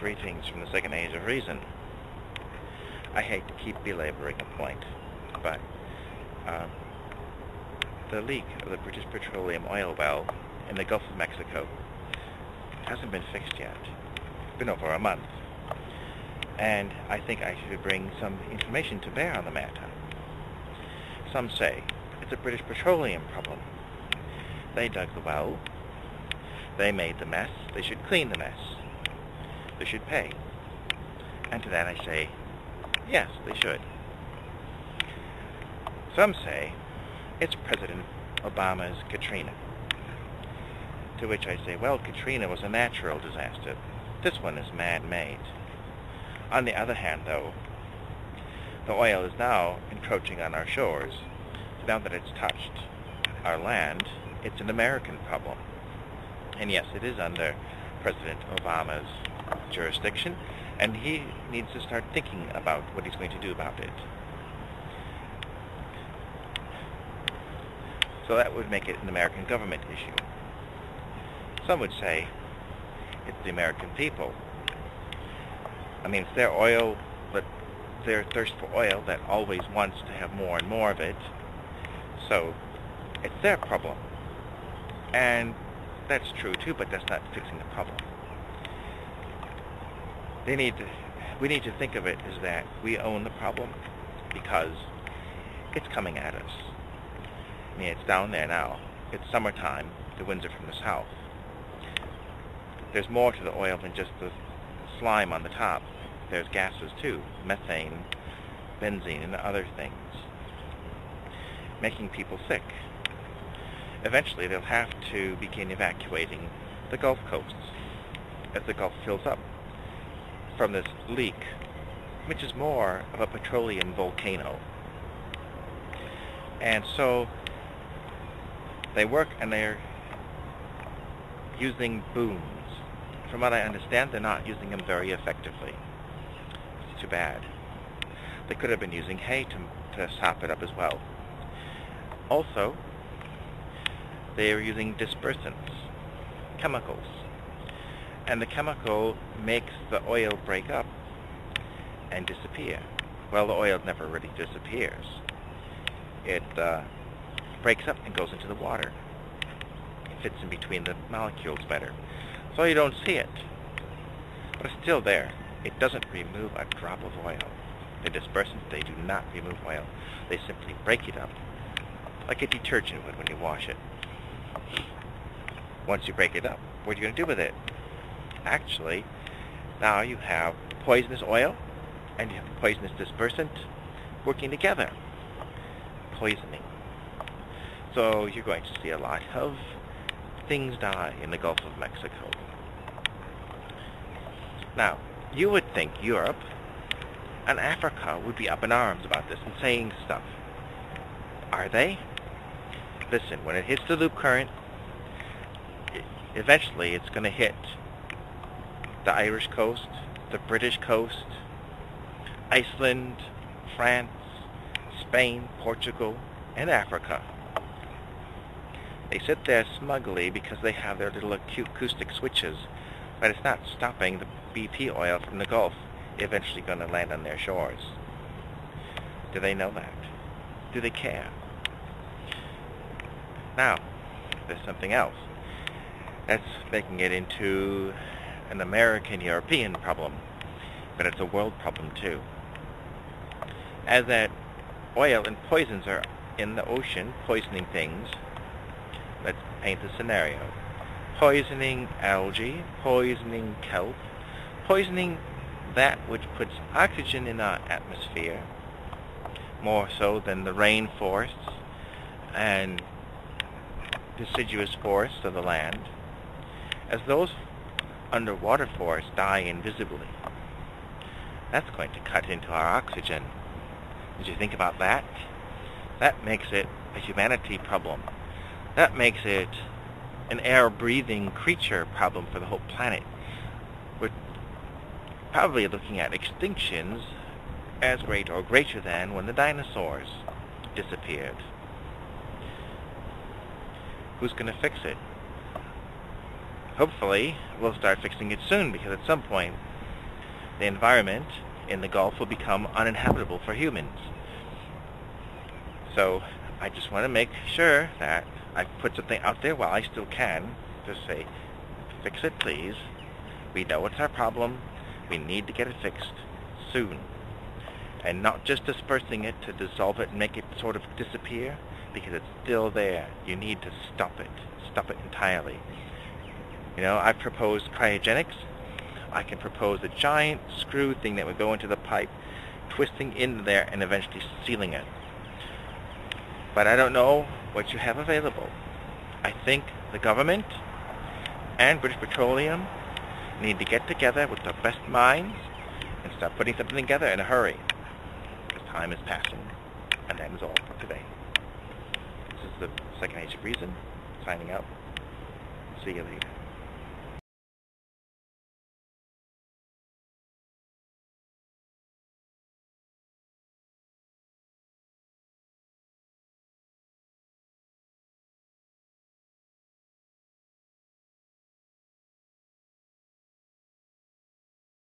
Greetings from the second age of reason. I hate to keep belaboring a point, but uh, the leak of the British Petroleum oil well in the Gulf of Mexico hasn't been fixed yet. It's been over a month. And I think I should bring some information to bear on the matter. Some say it's a British Petroleum problem. They dug the well. They made the mess. They should clean the mess. They should pay. And to that I say, yes, they should. Some say it's President Obama's Katrina. To which I say, well, Katrina was a natural disaster. This one is man-made. On the other hand, though, the oil is now encroaching on our shores. Now that it's touched our land, it's an American problem. And yes, it is under President Obama's jurisdiction, and he needs to start thinking about what he's going to do about it. So that would make it an American government issue. Some would say it's the American people. I mean, it's their oil, but their thirst for oil that always wants to have more and more of it. So it's their problem. And that's true too, but that's not fixing the problem. They need to, we need to think of it as that we own the problem because it's coming at us. I mean, it's down there now. It's summertime. The winds are from the south. There's more to the oil than just the slime on the top. There's gases too, methane, benzene, and other things, making people sick. Eventually, they'll have to begin evacuating the Gulf coasts as the Gulf fills up from this leak, which is more of a petroleum volcano. And so they work and they're using booms. From what I understand, they're not using them very effectively. It's too bad. They could have been using hay to, to sop it up as well. Also, they are using dispersants, chemicals. And the chemical makes the oil break up and disappear. Well, the oil never really disappears. It uh, breaks up and goes into the water. It fits in between the molecules better. So you don't see it. But it's still there. It doesn't remove a drop of oil. The dispersants, they do not remove oil. They simply break it up like a detergent would when you wash it. Once you break it up, what are you going to do with it? Actually, now you have poisonous oil and you have poisonous dispersant working together, poisoning. So you're going to see a lot of things die in the Gulf of Mexico. Now, you would think Europe and Africa would be up in arms about this and saying stuff. Are they? Listen, when it hits the loop current, eventually it's going to hit the Irish coast, the British coast, Iceland, France, Spain, Portugal, and Africa. They sit there smugly because they have their little acoustic switches, but it's not stopping the BP oil from the Gulf eventually going to land on their shores. Do they know that? Do they care? Now, there's something else. That's making it into an American-European problem, but it's a world problem too. As that oil and poisons are in the ocean poisoning things, let's paint the scenario. Poisoning algae, poisoning kelp, poisoning that which puts oxygen in our atmosphere, more so than the rainforests and deciduous forests of the land, as those underwater forests die invisibly. That's going to cut into our oxygen. Did you think about that? That makes it a humanity problem. That makes it an air-breathing creature problem for the whole planet. We're probably looking at extinctions as great or greater than when the dinosaurs disappeared. Who's going to fix it? Hopefully, we'll start fixing it soon because at some point the environment in the Gulf will become uninhabitable for humans. So I just want to make sure that I put something out there while I still can. Just say, fix it please. We know it's our problem. We need to get it fixed soon. And not just dispersing it to dissolve it and make it sort of disappear, because it's still there. You need to stop it. Stop it entirely. You know, I've proposed cryogenics. I can propose a giant screw thing that would go into the pipe, twisting in there and eventually sealing it. But I don't know what you have available. I think the government and British Petroleum need to get together with their best minds and start putting something together in a hurry. Because time is passing. And that is all for today. Second Age of Reason, signing out. See you later.